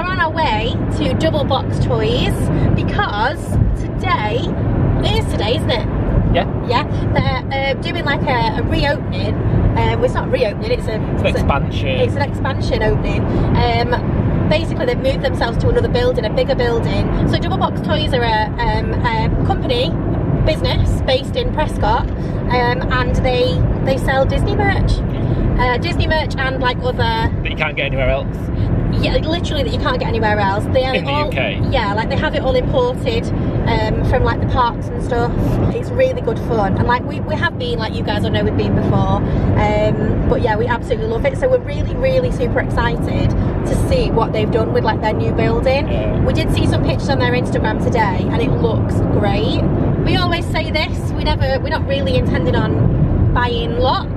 are on our way to Double Boxed Toys because today, it is today, isn't it? Yeah. Yeah, they're uh, doing like a, a reopening. Um, it's not reopening, it's a It's an expansion. It's an expansion opening. Um, basically, they've moved themselves to another building, a bigger building. So, Double Boxed Toys are a, um, a company, business based in Prescot, um, and they they sell Disney merch, uh, Disney merch, and like other But you can't get anywhere else. Yeah, literally that you can't get anywhere else. They are In the all, UK? Yeah, like they have it all imported um, from like the parks and stuff. It's really good fun, and like we, we have been, like you guys all know, we've been before. Um, but yeah, we absolutely love it. So we're really, really super excited to see what they've done with like their new building. Yeah. We did see some pictures on their Instagram today, and it looks great. We always say this: we never, we're not really intending on buying lots.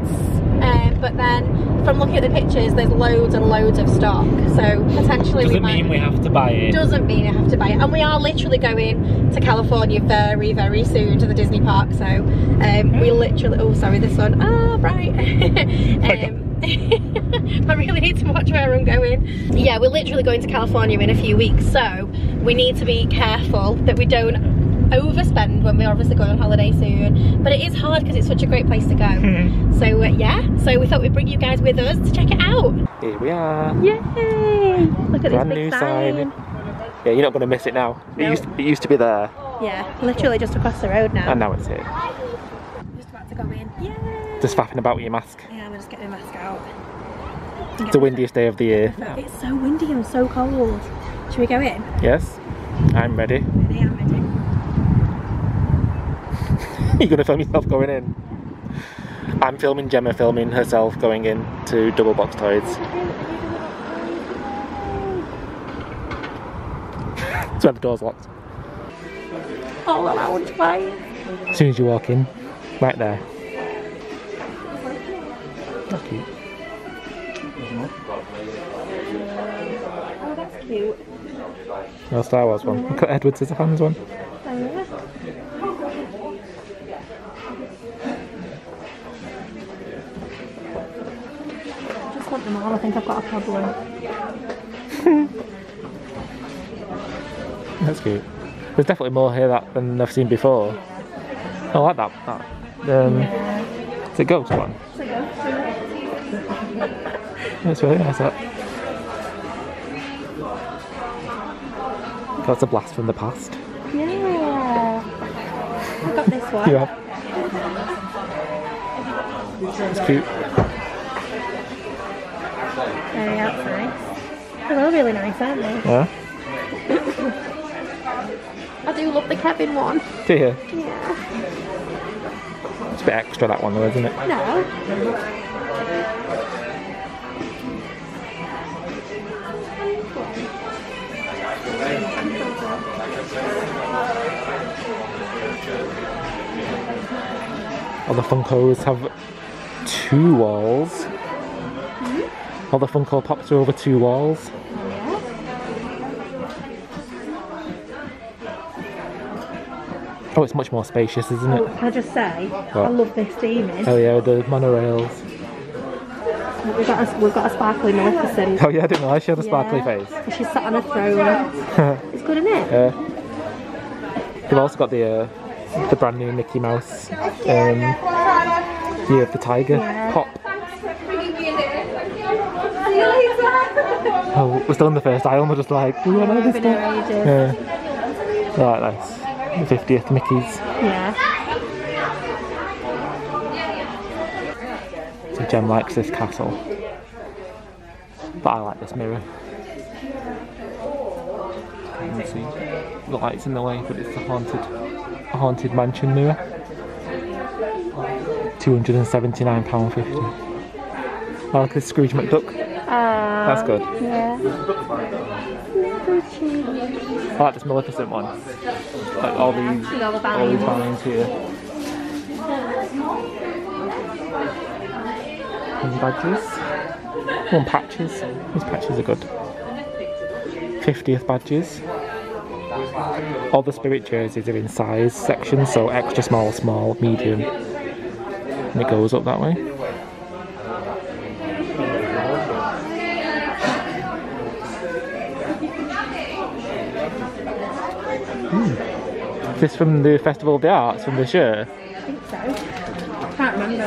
Um, but then from looking at the pictures, there's loads and loads of stock. So potentially we Doesn't might. mean we have to buy it. doesn't mean I have to buy it. And we are literally going to California very, very soon to the Disney park. So um, we literally. Oh, sorry, this one. Ah, right. um, I really need to watch where I'm going. Yeah, we're literally going to California in a few weeks. So we need to be careful that we don't overspend when we're obviously going on holiday soon but it is hard because it's such a great place to go Mhm. so uh, yeah so we thought we'd bring you guys with us to check it out Here we are. yay look at Brand this new big sign. sign Yeah, you're not going to miss it now. It No. used it used to be there, Yeah, literally just across the road now. and now it's here. Just about to go in. Yay! Just faffing about with your mask. Yeah, I'm just get my mask out. It's the windiest day of the year. It's so windy and so cold. Should we go in? Yes, I'm ready. ready. I am ready. You're gonna film yourself going in. I'm filming Gemma filming herself going in to Double Boxed Toys. so the door's locked. Oh, well, I want to buy. As soon as you walk in, right there. That's cute. Oh, that's cute. No Star Wars one. Look at Edward Scissorhands one. I just want them all. I think I've got a problem. That's cute. There's definitely more here that than I've seen before. I like that. that. Um, it's a ghost one. So go. That's really nice. That. That's a blast from the past. Yeah. I've got this one. You have. It's cute. Very that's nice. They're all really nice, aren't they? Yeah. I do love the cabin one. Do you? Yeah. It's a bit extra that one though, isn't it? No. All the Funkos have two walls. All the Funko Pops are over two walls. Oh, it's much more spacious, isn't Oh, it? can I just say, I love this theming. Oh yeah, the monorails. We've got a, we've got a sparkly Maleficent. Oh yeah, I didn't realise she had a sparkly face. She's sat on a throne. it's good, isn't it? Yeah. We've also got the uh, the brand new Mickey Mouse um, Year of the Tiger Yeah. pop. Oh, we're still in the first aisle and we're just like, we want all this stuff. Yeah. Right, nice. The 50th Mickey's. Yeah. So Gem likes this castle. But I like this mirror. You can see the lights in the way, but it's a haunted, a haunted mansion mirror. £279.50. I like this Scrooge McDuck. Uh, That's good. Yeah. I like this Maleficent one. Like all these, all the all these vines. here. And badges. And patches. These patches are good. 50th badges. All the spirit jerseys are in size sections, so extra small, small, medium. And it goes up that way. This from the Festival of the Arts from this year? I think so. I Can't remember.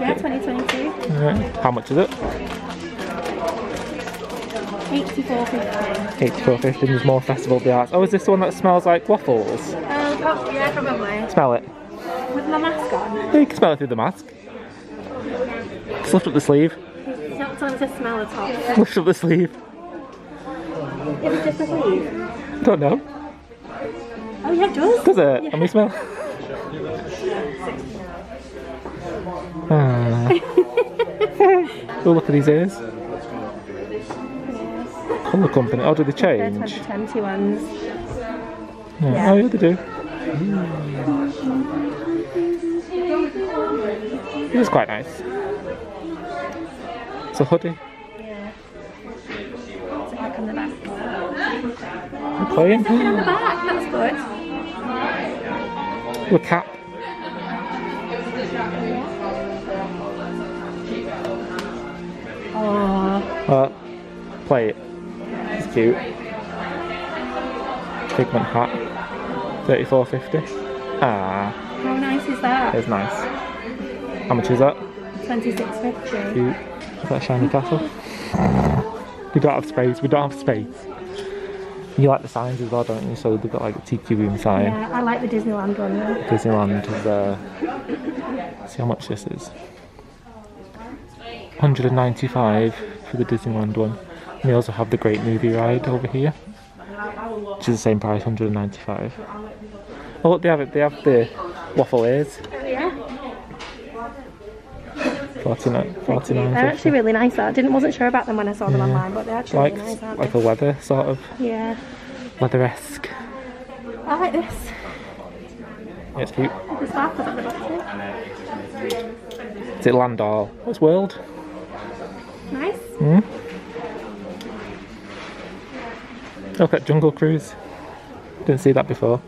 Yeah, 2022. Right. How much is it? 84.50. 84.50 there's more Festival of the Arts. Oh, is this the one that smells like waffles? Oh, oh, yeah, probably. Smell it. With my mask on. Yeah, you can smell it through the mask. Just lift up the sleeve. It's not time to smell the top. Lift up the sleeve. Is it just a sleeve? Don't know. Oh, yeah, it does. Does it? Let me smell. Ah. oh, look at these ears. Colour company. Oh, do they They're change? 2020 ones. Yeah. Yeah. Oh, yeah, they do. It is quite nice. It's a hoodie. Yeah. What's it like on the back? Playing. On the back, that's good. With cap. Oh, Uh, play it. It's cute. Figment hat. Thirty-four fifty. Ah, how nice is that? it's nice. How much is that? 26.50. Cute. Is that a shiny castle? We don't have space. We don't have space. You like the signs as well, don't you? So they've got like a tiki room sign. Yeah, I like the Disneyland one. though. Disneyland is uh see how much this is. 195 for the Disneyland one. And they also have the Great Movie Ride over here. Which is the same price, 195. Oh look, they have it, they have the waffle ears. Oh, 49 49 They're actually really nice. I didn't wasn't sure about them when I saw them online, but they're actually like really nice, like a leather sort of? Yeah. leather-esque. I like this. Yeah, it's cute. The sparkles at the bottom. Is it Landau? What's World? Nice. Hmm? Look at Jungle Cruise. Didn't see that before.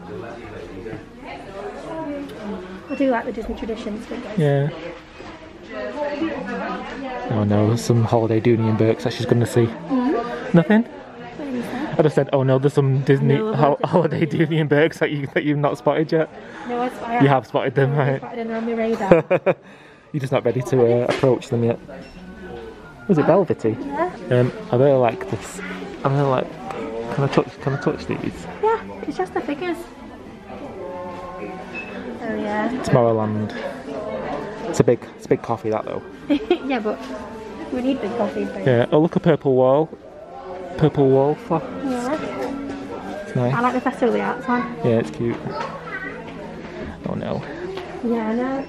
I do like the Disney traditions. Yeah. Oh no, some holiday Dooney and Bourkes that she's going to see. Nothing. Did you? I just said, oh no, there's some Disney No, ho- holiday Dooney and Bourkes that you that you've not spotted yet. No, I, I You have spotted them, right? spotted and they're on my radar. You're just not ready to uh, approach them yet. Was it Velvety? yeah. Um, I really like this. I really like. Can I touch? Can I touch these? Yeah, it's just the figures. Oh yeah. Tomorrowland. It's a big, it's a big coffee that though. yeah, but we need big coffee for Yeah. Oh look, a purple wall. Purple wall flap. Yeah. It's nice. I like the Festival of the Arts one. Yeah, it's cute. Oh no. Yeah, I know.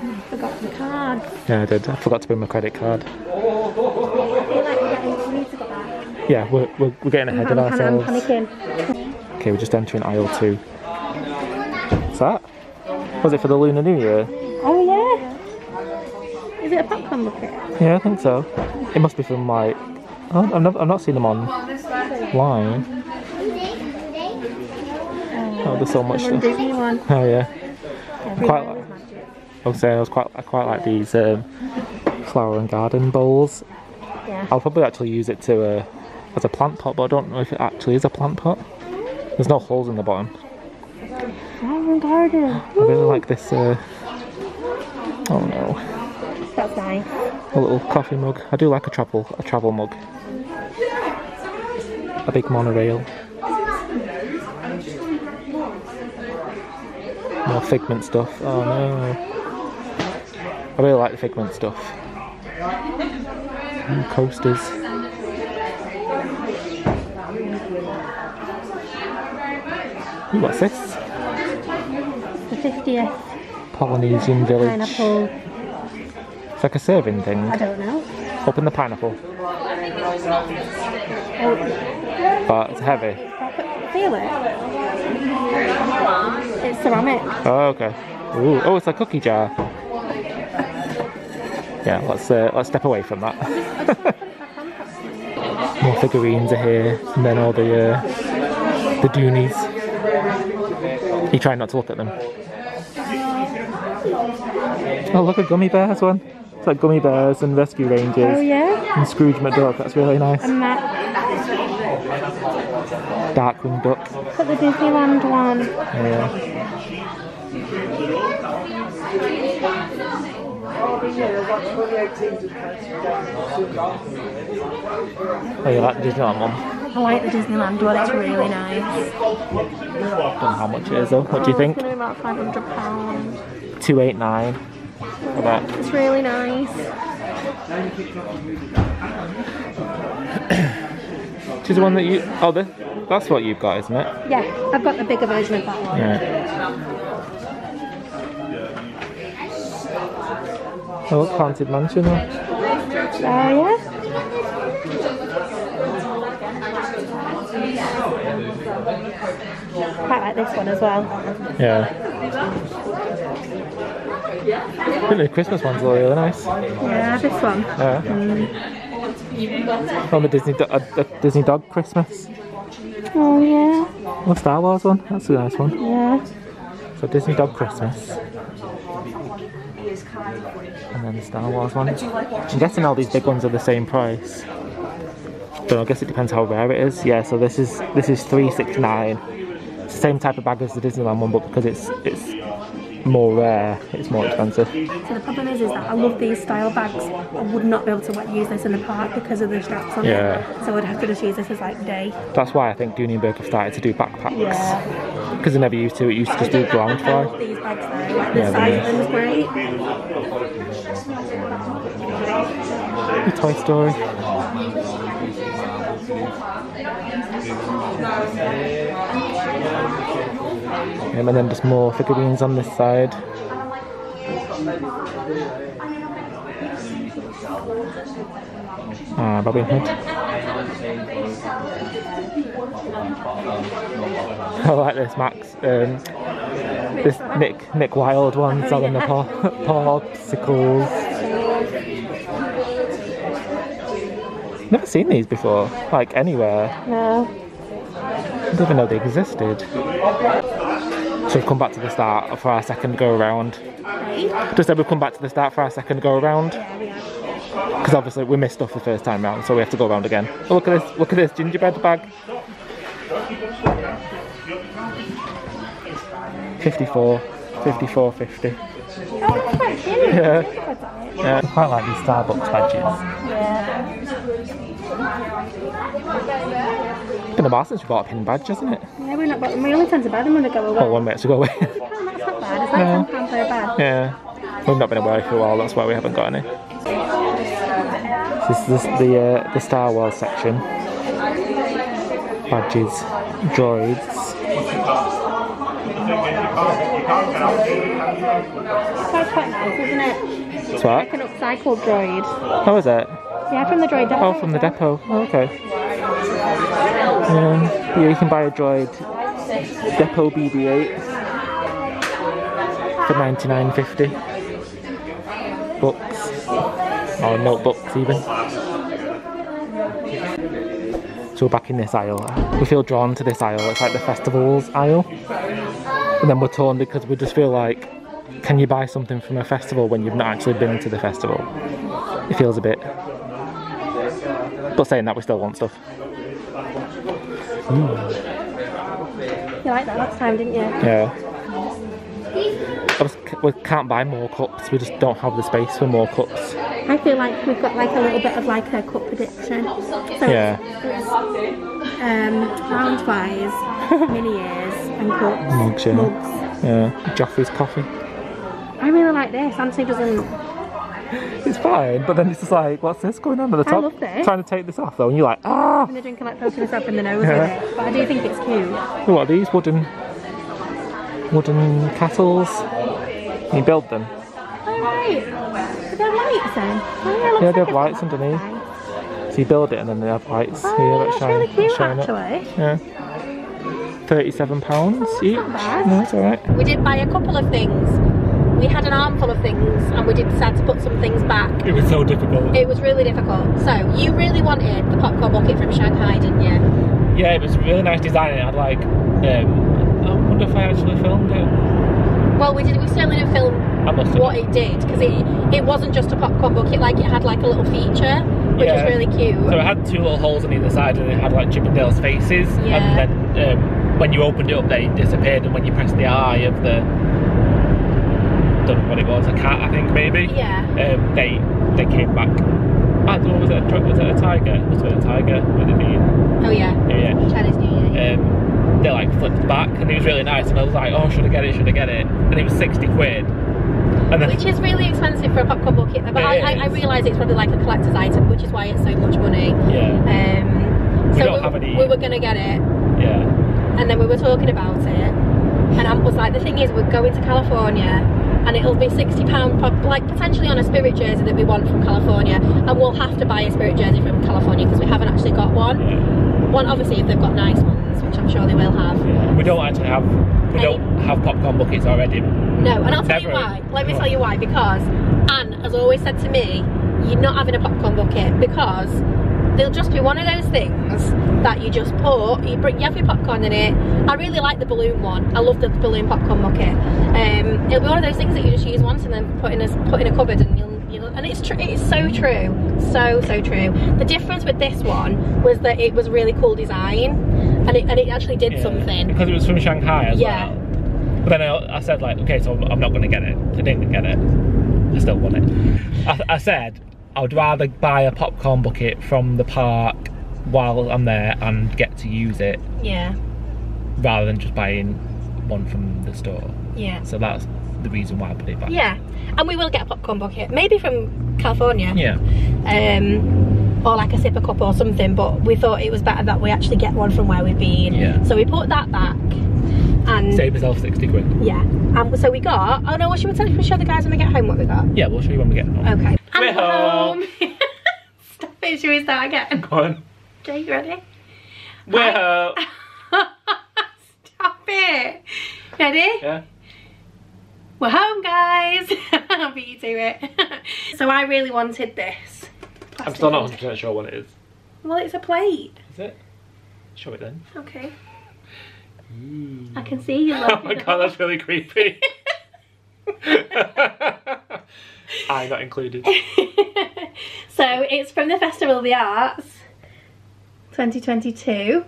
I forgot the card. Yeah, I did. I forgot to bring my credit card. I feel like we're getting we need to go back. Yeah, we're, we're, we're getting ahead of I'm, I'm, I'm ourselves. panicking. Okay, we're just entering aisle two. What's that? Was it for the Lunar New Year? Oh yeah. Is it a popcorn bucket? Yeah, I think so. It must be from like. Oh, I've, never, I've not seen them online. Oh, there's so much stuff. Oh yeah. Quite like- I would say I was quite I quite like these um, flower and garden bowls. Yeah. I'll probably actually use it to uh, as a plant pot, but I don't know if it actually is a plant pot. There's no holes in the bottom. Flower and garden. I really like this. Uh, oh no, A little coffee mug. I do like a travel a travel mug. A big monorail. More figment stuff. Oh no. I really like the figment stuff. Ooh, coasters. Ooh, what's this? The 50th Polynesian village. pineapple. It's like a serving thing. I don't know. Open the pineapple. Oh, But it's heavy. feel it. It's ceramic. Oh, okay. Ooh, oh, it's a cookie jar. Yeah, let's uh, let's step away from that. More figurines are here, and then all the uh, the Doonies. You try not to look at them. Oh, look at gummy bears one. Like gummy bears and rescue rangers Oh yeah. and Scrooge McDuck. That's really nice. And that. Darkwing Duck. Got the Disneyland one. Yeah. Oh, you like the Disneyland one? I like the Disneyland one, it's really nice. Don't know how much it is though. What do you oh, think? It's be about £500. 289 for that. It's really nice. Is the one that you. Oh, this, that's what you've got, isn't it? Yeah, I've got the bigger version of that one. Yeah. Oh, Haunted Mansion. Oh, yeah? Quite like this one as well. Yeah. Think the Christmas one's are really nice. Yeah, this one. Yeah. On the Disney, do- uh, the Disney Dog Christmas. Oh, yeah. Oh, Star Wars one. That's a nice one. Yeah. So Disney Dog Christmas. And then the Star Wars one. I'm guessing all these big ones are the same price. But I guess it depends how rare it is. Yeah, so this is this is three six nine. It's the same type of bag as the Disneyland one, but because it's it's more rare, it's more expensive. So the problem is, is that I love these style bags. I would not be able to like, use this in the park because of the straps on Yeah. it. So I'd have to just use this as like day. That's why I think Bourke have started to do backpacks. Yeah. Because they never used to. It used to just do ground fly. these bags though. Like the Yeah, size of them is great. Toy Story. Yeah, and then just more figurines on this side. Ah, Robin Hood. I like this, Max. Um, this Nick Nick Wilde one selling the pop popsicles. Never seen these before, like anywhere. No. I didn't even know they existed. So we've come back to the start for our second go around. Just said we've come back to the start for our second go around. Because obviously we missed stuff the first time round, so we have to go around again. Oh, look at this, look at this gingerbread bag. 54, 54, 50. Oh, quite. Yeah. Yeah, I quite like these Starbucks badges. Yeah. It's been a while since we bought a pin badge, hasn't it? Yeah, we're not, but we only tend to buy them when they go away. Oh, one minute to go away. Oh, that's not bad. It's like No. ten pounds so bad. Yeah, we've not been away for a while. That's why we haven't got any. This is the uh, the Star Wars section. Badges, droids. That's quite nice, isn't it? What's Like that? an upcycled droid. Oh, is it? Yeah, from the droid depot. Oh, from the depot. Oh, okay. Yeah, yeah, you can buy a droid depot BB-8 for 99.50. Books or notebooks even. So we're back in this aisle. We feel drawn to this aisle. It's like the festivals aisle, and then we're torn because we just feel like, can you buy something from a festival when you've not actually been to the festival? It feels a bit but saying that, we still want stuff. You liked that last time, didn't you? Yeah. Just, we can't buy more cups. We just don't have the space for more cups. I feel like we've got like a little bit of like a cup prediction. So Yeah. it's, um, round wise, mini ears and cups. Mugs, yeah. Mugs. Yeah. Joffrey's coffee. I really like this. Anthony doesn't. It's fine, but then it's just like, what's this going on at the top? love this. Trying to take this off though, and you're like, ah. I'm gonna like poking myself in the nose Yeah. with it. But I do think it's cute. What are these wooden wooden castles? You build them. Oh right. Do they have lights then? Oh, yeah, looks Yeah, they have lights underneath. Nice. So you build it, and then they have lights Oh, here yeah, that that's shine, really cute shine up. actually. Yeah. Thirty-seven pounds each. not bad. No, it's all right. We did buy a couple of things. We had an armful of things and we did decide to put some things back. It was so difficult. It was really difficult. So you really wanted the popcorn bucket from Shanghai, didn't you? Yeah, it was really nice design. It had like, um, I wonder if I actually filmed it. Well, we did. We certainly didn't film I must have. what it did because it it wasn't just a popcorn bucket. Like it had like a little feature, which Yeah. was really cute. So it had two little holes on either side, and it had like Chip and Dale's faces, Yeah. and then um, when you opened it up, they disappeared, and when you pressed the eye of the don't know what it was, a cat, I think maybe. Yeah. Um, they they came back. I don't know, was it a, was it a tiger? Must have been a tiger. Would it be? Oh yeah. Yeah. Chinese New Year. Um, they like flipped back, and it was really nice. And I was like, oh, should I get it? Should I get it? And it was sixty quid. And then Which is really expensive for a popcorn bucket, but I, I, I realise it's probably like a collector's item, which is why it's so much money. yeah, Um, We so don't we, have any- we were gonna get it, yeah, and then we were talking about it, and I was like, the thing is, we're going to California, and it'll be sixty pound, like potentially on a spirit jersey that we want from California, and we'll have to buy a spirit jersey from California because we haven't actually got one. yeah, One, obviously, if they've got nice ones, which I'm sure they will have. yeah. We don't actually have we don't have popcorn buckets already. No, and I'll tell you why. Let me tell you why. Because Ant has always said to me, "You're not having a popcorn bucket because they'll just be one of those things that you just put. You bring, you have your popcorn in it. I really like the balloon one. I love the balloon popcorn bucket. Um, it'll be one of those things that you just use once and then put in a put in a cupboard and you'll. you'll and it's true. It's so true, so so true. The difference with this one was that it was really cool design, and it and it actually did Yeah. something. because it was from Shanghai as Yeah. well. But then I, I said like, okay, so I'm not going to get it. I didn't get it. I still want it. I, I said I would rather buy a popcorn bucket from the park while I'm there and get to use it Yeah, rather than just buying one from the store. yeah. So that's the reason why I put it back. Yeah, and we will get a popcorn bucket, maybe from California, Yeah. um, or like a sipper cup or something. But we thought it was better that we actually get one from where we've been. Yeah. So we put that back, and Save yourself 60 quid. yeah, and so we got. Oh no, well, should we tell should we show the guys when we get home what we got? Yeah, we'll show you when we get home. Okay. We're And home. Stop it. Should we start again? Go on. Okay, you ready? We're home. Stop it. Ready? Yeah. We're home, guys. I'll beat you to it. so I really wanted this. I'm still not 100% sure what it is. Well, it's a plate. Is it? Show it then. Okay. I can see you. Oh my god, that's really creepy. I got included. so it's from the Festival of the Arts 2022.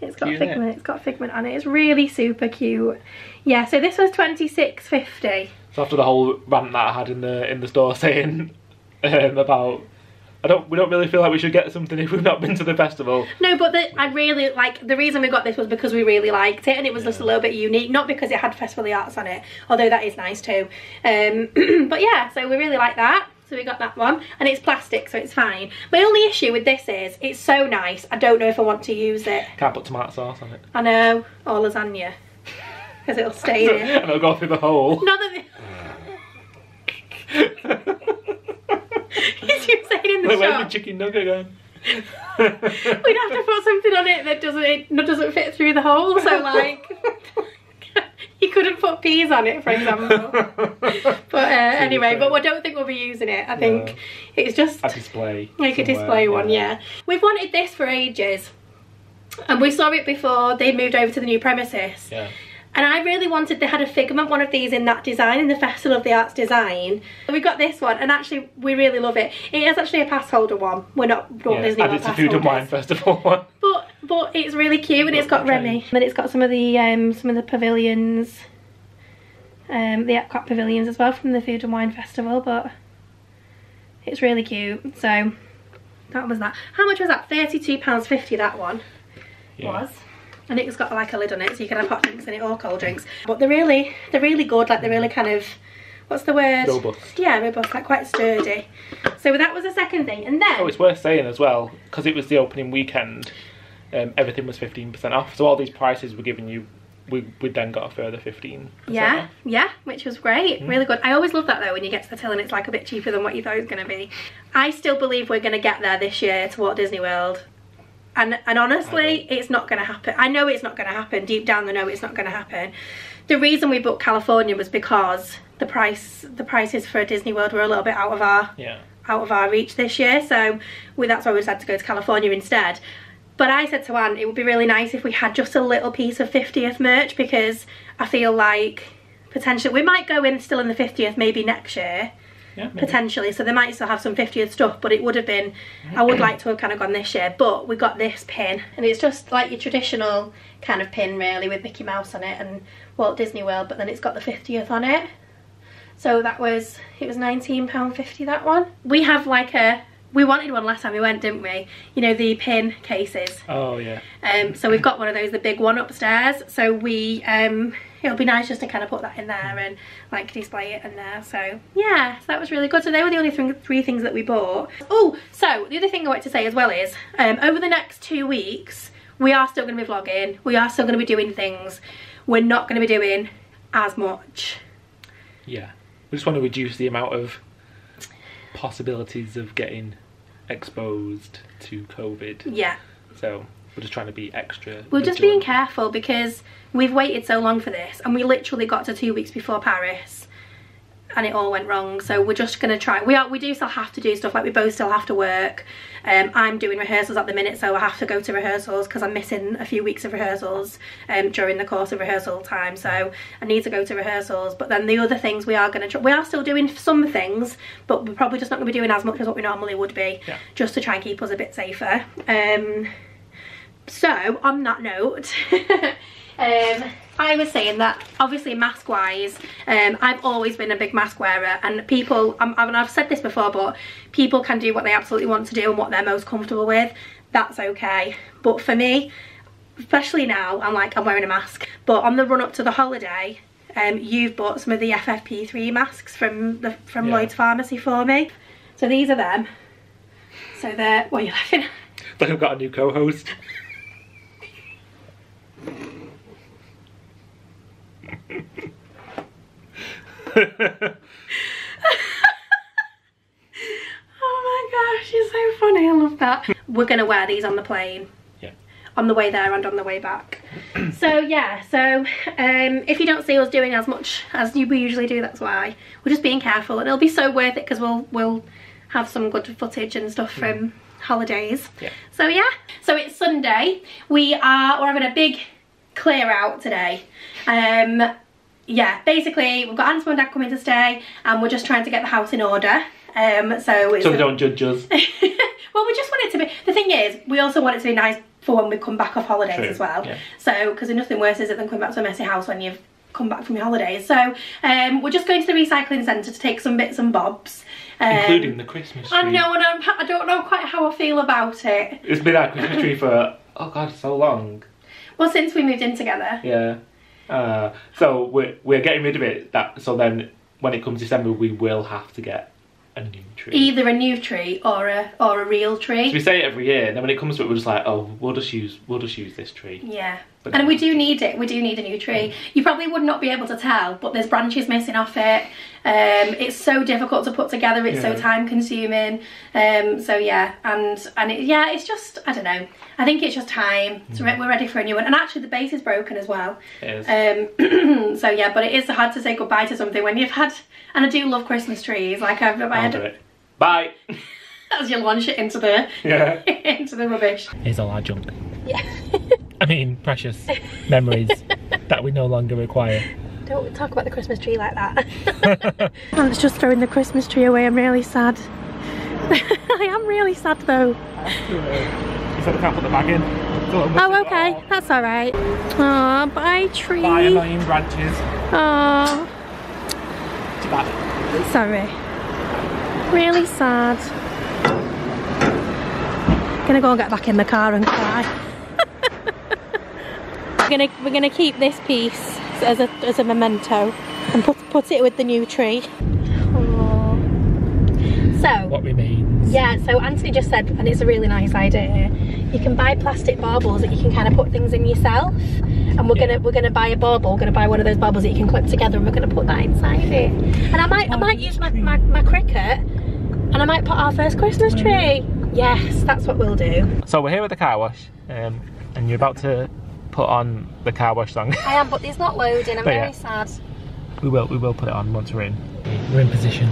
It's got Cute, isn't it? figment. It's got figment on it. It's really super cute. Yeah. So this was 26.50. So after the whole rant that I had in the in the store saying um, about I don't we don't really feel like we should get something if we've not been to the festival. No, but the, I really like the reason we got this was because we really liked it and it was just a little bit unique, not because it had Festival of the Arts on it, although that is nice too. Um, but yeah, so we really like that. So we got that one and it's plastic so it's fine. My only issue with this is it's so nice. I don't know if I want to use it. Can't put tomato sauce on it. I know, or lasagna. Because it'll stay in it. and it'll go through the hole. Not that As you were saying in the Where's my chicken nugget going? we'd have to put something on it that doesn't it doesn't fit through the hole. So like, you couldn't put peas on it, for example. But uh, anyway, but we don't think we'll be using it. I think No. it's just A display. like a display one, yeah. We've wanted this for ages. And we saw it before they moved over to the new premises. Yeah. And I really wanted, they had a figment, one of these in that design, in the Festival of the Arts design. We got this one, and actually, we really love it. It is actually a pass holder one. We're not Walt yeah. Disney And it's a food and wine festival one. But but it's really cute, and it's got Remy, and it's got some of the um some of the pavilions, um the Epcot pavilions as well from the Food and Wine Festival. But it's really cute. So that was that. How much was that? Thirty two pounds fifty. That one Yeah. was. And it's got like a lid on it, so you can have hot drinks in it or cold drinks. But they're really, they're really good. Like they're really kind of, what's the word? Robust. Yeah, robust, like quite sturdy. So that was the second thing, and then Oh, it's worth saying as well, because it was the opening weekend, um, everything was 15% off. So all these prices were giving you, we, we then got a further 15 Yeah, yeah, which was great. Mm. Really good. I always love that though when you get to the till and it's like a bit cheaper than what you thought it was going to be. I still believe we're going to get there this year to Walt Disney World. And and honestly, it's not going to happen. I know it's not going to happen. Deep down, I know it's not going to happen. The reason we booked California was because the price the prices for Disney World were a little bit out of our Yeah. out of our reach this year. So we, that's why we decided to go to California instead. But I said to Ant, it would be really nice if we had just a little piece of 50th merch because I feel like potentially we might go in still in the 50th maybe next year. Yeah, potentially. So they might still have some 50th stuff, but it would have been, I would like to have kind of gone this year. But we got this pin, and it's just like your traditional kind of pin, really, with Mickey Mouse on it and Walt Disney World, but then it's got the 50th on it. So that was, it was £19.50 that one. We have like a, we wanted one last time we went, didn't we? You know, the pin cases. Oh yeah. Um, so we've got one of those, the big one upstairs. So we, um, it'll be nice just to kind of put that in there and like display it in there. So yeah, so that was really good. So they were the only th three things that we bought. Oh, so the other thing I want to say as well is, um, over the next two weeks, we are still going to be vlogging. We are still going to be doing things. We're not going to be doing as much. Yeah. We just want to reduce the amount of possibilities of getting exposed to COVID. Yeah. So we're just trying to be extra. We're just being careful because we've waited so long for this and we literally got to two weeks before Paris and it all went wrong so we're just gonna try we are we do still have to do stuff like we both still have to work um, I'm doing rehearsals at the minute so I have to go to rehearsals because I'm missing a few weeks of rehearsals um, during the course of rehearsal time so I need to go to rehearsals but then the other things we are going to try we are still doing some things but we're probably just not going to be doing as much as what we normally would be Yeah. just to try and keep us a bit safer um, so on that note um i was saying that obviously mask wise um i've always been a big mask wearer and people um, I mean, i've said this before but people can do what they absolutely want to do and what they're most comfortable with that's okay but for me especially now i'm like i'm wearing a mask but on the run up to the holiday um you've bought some of the ffp3 masks from the from Yeah. lloyd's pharmacy for me so these are them so they're what are you laughing at? Like I've got a new co-host. Oh my gosh, you're so funny. I love that. We're going to wear these on the plane. Yeah. On the way there and on the way back. so yeah, so um, if you don't see us doing as much as we usually do, that's why. We're just being careful and it'll be so worth it because we'll, we'll have some good footage and stuff from holidays. Yeah. So yeah, so it's Sunday. We are, we're having a big clear out today. Um, yeah, basically we've got Ant's mum and dad coming to stay and we're just trying to get the house in order. Um, so So they don't judge us. well, we just want it to be. The thing is, we also want it to be nice for when we come back off holidays True, as well. yeah. So, because there's nothing worse is it than coming back to a messy house when you've come back from your holidays. So, um, we're just going to the recycling centre to take some bits and bobs. Um, Including the Christmas tree. I know, and I'm, I don't know quite how I feel about it. It's been our Christmas tree for, oh god, so long. Well, since we moved in together. Yeah. Uh, so we're, we're getting rid of it. That So then when it comes December, we will have to get a new tree. Either a new tree or a or a real tree. So we say it every year, and then when it comes to it, we're just like, oh, we'll just use, we'll just use this tree. Yeah. But- and we do need it. We do need a new tree. You probably would not be able to tell, but there's branches missing off it. Um, it's so difficult to put together. It's so time consuming. Um, so yeah, and and it, yeah, it's just I don't know. I think it's just time. So Mm. re- we're ready for a new one. And actually, the base is broken as well. It is. Um, so yeah, but it is hard to say goodbye to something when you've had. And I do love Christmas trees. Like I've, I I'll had. Bye. as you launch it into the yeah. into the rubbish. Here's all our junk. Yeah. I mean, precious memories that we no longer require. Don't talk about the Christmas tree like that. I was just throwing the Christmas tree away. I'm really sad. I am really sad though. You said I can't put the bag in. Oh, okay. all- That's all right. Aw, bye tree. Bye, annoying branches. Aw, Too bad. sorry. Really sad. Gonna go and get back in the car and cry. we're gonna we're gonna keep this piece as a as a memento and put put it with the new tree. Aw. So What remains? Yeah, so Anthony just said, and it's a really nice idea. You can buy plastic baubles that you can kind of put things in yourself. And we're Yeah. gonna we're gonna buy a bauble. We're gonna buy one of those baubles that you can clip together, and we're gonna put that inside it. And I might I might use my, my, my cricket, and I might put our first Christmas tree. Yes, that's what we'll do. So we're here at the car wash, um, and you're about to put on the car wash song. I am, but it's not loading. I'm But very yeah. sad. we will, we will put it on once we're in. We're in position.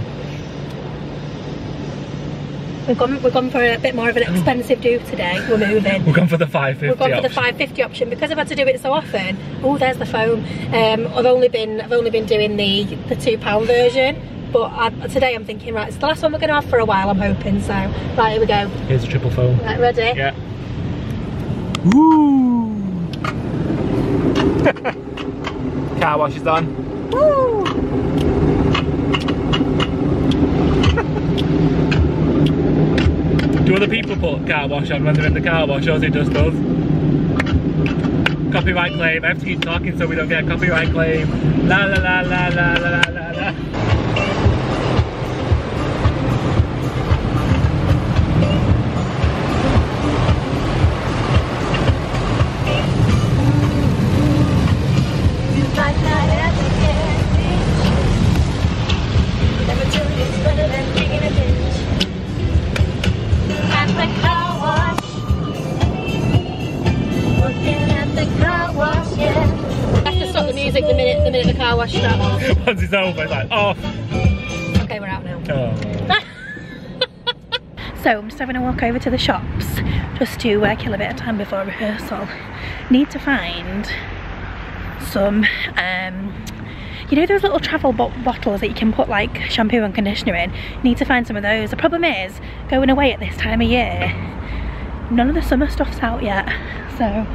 We've gone we've gone for a bit more of an expensive do today. We're moving. We're gone for the 550 We've gone for the 550 option because I've had to do it so often. Oh, there's the phone. Um, I've only been I've only been doing the the two pound version, but I, today I'm thinking, right, it's the last one we're going to have for a while, I'm hoping. So, right, here we go. Here's a triple foam. Right, ready? Yeah. Woo! Car wash is done. Woo! Do other people put car wash on when they're in the car wash, or is it just us? Copyright claim. I have to keep talking so we don't get a copyright claim. La la la la la la la la. Stops. Once it's over, it's like, oh. Okay, we're out now. oh. So I'm just having a walk over to the shops just to uh, kill a bit of time before rehearsal. Need to find some, um, you know those little travel bo bottles that you can put like shampoo and conditioner in? Need to find some of those. The problem is, going away at this time of year, none of the summer stuff's out yet. So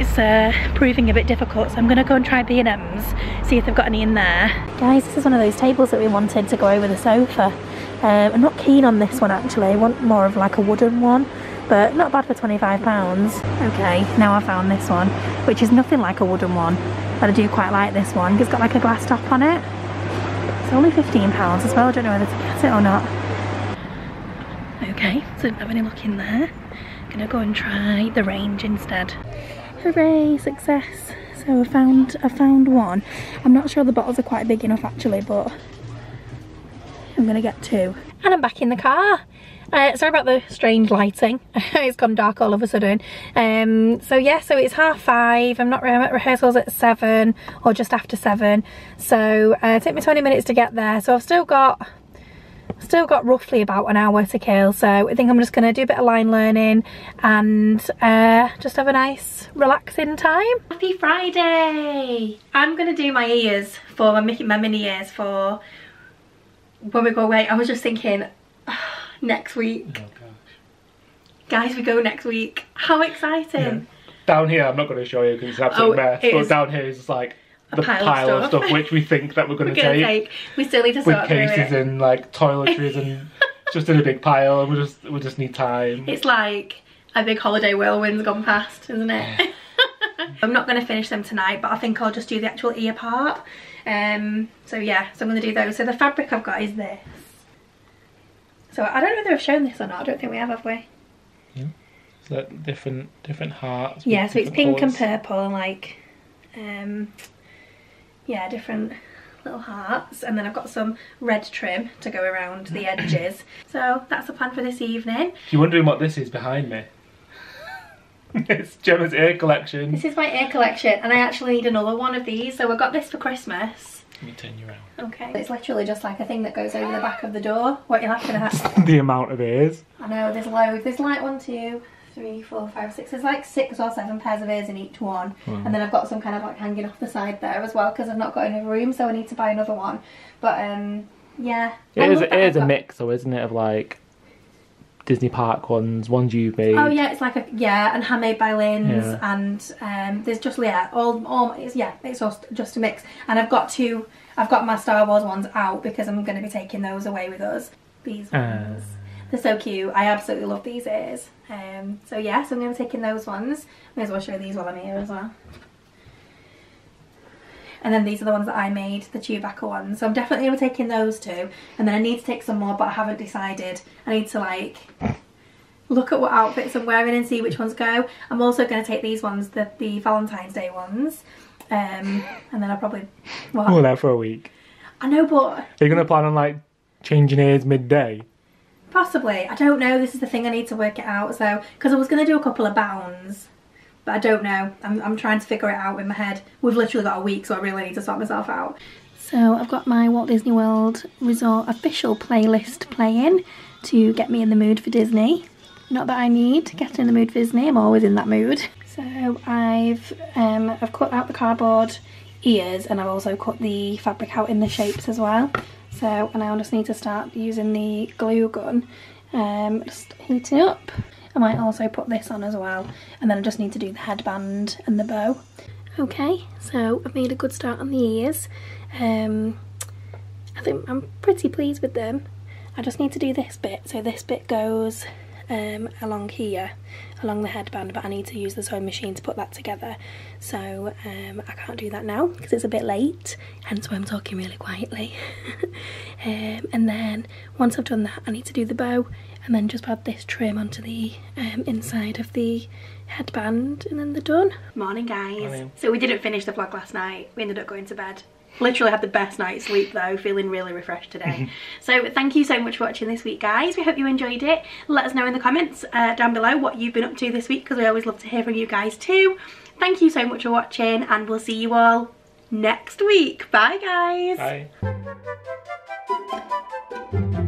it's uh, proving a bit difficult so I'm gonna go and try B&M's see if they've got any in there. Guys this is one of those tables that we wanted to go over the sofa. Um, I'm not keen on this one actually. I want more of like a wooden one but not bad for 25 pounds. Okay now I found this one which is nothing like a wooden one but I do quite like this one. It's got like a glass top on it. It's only 15 pounds as well. I don't know whether to get it or not. Okay so didn't have any luck in there. Gonna go and try the range instead Hooray, success. So I found I found one. I'm not sure the bottles are quite big enough actually, but I'm gonna get two. And I'm back in the car. Uh, sorry about the strange lighting. it's gone dark all of a sudden. Um, so yeah, so it's half five. I'm not I'm at rehearsals at seven or just after seven. So uh, it took me 20 minutes to get there. So I've still got still got roughly about an hour to kill so I think I'm just going to do a bit of line learning and uh, just have a nice relaxing time. Happy Friday! I'm going to do my ears for my, my mini ears for when we go away. I was just thinking next week. Oh. Guys we go next week. How exciting! Down here, I'm not going to show you because it's an absolute Oh, mess. it But is down here is just like a the pile pile, of of, stuff. stuff. which we think that we're going to take, take. We still need to with cases and like toiletries and just in a big pile. And we just we just need time. It's like a big holiday whirlwind's gone past, isn't it? I'm not going to finish them tonight, but I think I'll just do the actual ear part. Um, so yeah, so I'm going to do those. So the fabric I've got is this. So I don't know whether I've shown this or not. I don't think we have, have we? Yeah. like different different hearts. Yeah, so it's pink and purple and like, um, yeah, different little hearts. And then I've got some red trim to go around the edges. So that's the plan for this evening. If you're wondering what this is behind me, it's Gemma's ear collection. This is my ear collection and I actually need another one of these. So I got this for Christmas. Let me turn you around. Okay. It's literally just like a thing that goes over the back of the door. What are you laughing at? the amount of ears. I know, there's loads. There's like one, two, three, four, five, six. There's like six or seven pairs of ears in each one. And then I've got some kind of like hanging off the side there as well because I've not got enough room so I need to buy another one. But um, yeah. It is, it is a mix though, isn't it, of like Disney Park ones, ones you've made. Oh yeah, it's like a yeah, and handmade by Lynn's, Yeah. and um, there's just yeah, all all it's yeah, it's just just a mix. And I've got two, I've got my Star Wars ones out because I'm going to be taking those away with us. These ones, they're so cute. I absolutely love these ears. Um, so yeah, so I'm going to be taking those ones. May as well show these while I'm here as well. And then these are the ones that I made, the Chewbacca ones. So I'm definitely going to be taking those two. And then I need to take some more, but I haven't decided. I need to like look at what outfits I'm wearing and see which ones go. I'm also going to take these ones, the, the Valentine's Day ones. Um, and then I'll probably... What? We're there for a week. I know, but Are you going to plan on like changing ears midday? Possibly. I don't know. This is the thing. I need to work it out. So, because I was going to do a couple of bounds. But I don't know. I'm, I'm trying to figure it out in my head. We've literally got a week, so I really need to sort myself out. So I've got my Walt Disney World Resort official playlist playing to get me in the mood for Disney. Not that I need to get in the mood for Disney, I'm always in that mood. So I've um, I've cut out the cardboard ears and I've also cut the fabric out in the shapes as well. So, and I'll just need to start using the glue gun, um, just heating up. I might also put this on as well, and then I just need to do the headband and the bow. Okay, so I've made a good start on the ears. Um, I think I'm pretty pleased with them. I just need to do this bit. So this bit goes um, along here, along the headband, but I need to use the sewing machine to put that together. So um, I can't do that now because it's a bit late, hence why I'm talking really quietly. um, and then once I've done that, I need to do the bow and then just add this trim onto the um, inside of the headband and then they're done. Morning guys. Morning. So we didn't finish the vlog last night. We ended up going to bed Literally had the best night's sleep though, feeling really refreshed today. Mm-hmm. so thank you so much for watching this week guys. We hope you enjoyed it. Let us know in the comments uh, down below what you've been up to this week because we always love to hear from you guys too. Thank you so much for watching and we'll see you all next week. Bye guys. Bye.